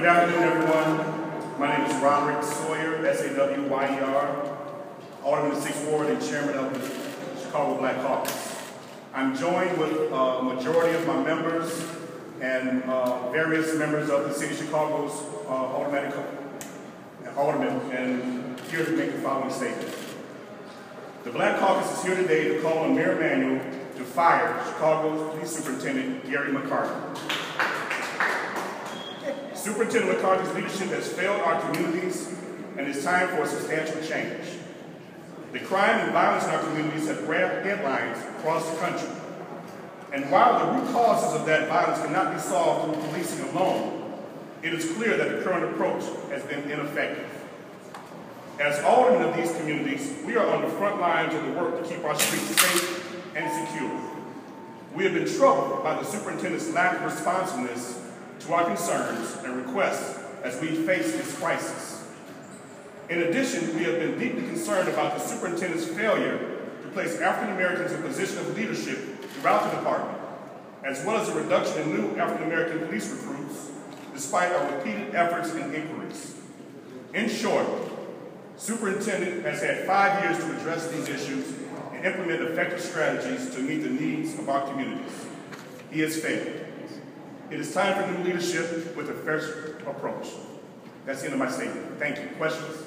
Good afternoon, everyone. My name is Roderick Sawyer, S-A-W-Y-E-R, Alderman of the 6th Ward and Chairman of the Chicago Black Caucus. I'm joined with a majority of my members and uh, various members of the City of Chicago's uh, automatic and here to make the following statement. The Black Caucus is here today to call on Mayor Emanuel to fire Chicago's Police Superintendent Garry McCarthy. Superintendent McCarthy's leadership has failed our communities, and it's time for a substantial change. The crime and violence in our communities have grabbed headlines across the country. And while the root causes of that violence cannot be solved through policing alone, it is clear that the current approach has been ineffective. As aldermen of these communities, we are on the front lines of the work to keep our streets safe and secure. We have been troubled by the superintendent's lack of responsiveness to our concerns and requests as we face this crisis. In addition, we have been deeply concerned about the superintendent's failure to place African Americans in position of leadership throughout the department, as well as a reduction in new African American police recruits, despite our repeated efforts and inquiries. In short, Superintendent has had five years to address these issues and implement effective strategies to meet the needs of our communities. He has failed. It is time for new leadership with a fresh approach. That's the end of my statement. Thank you. Questions?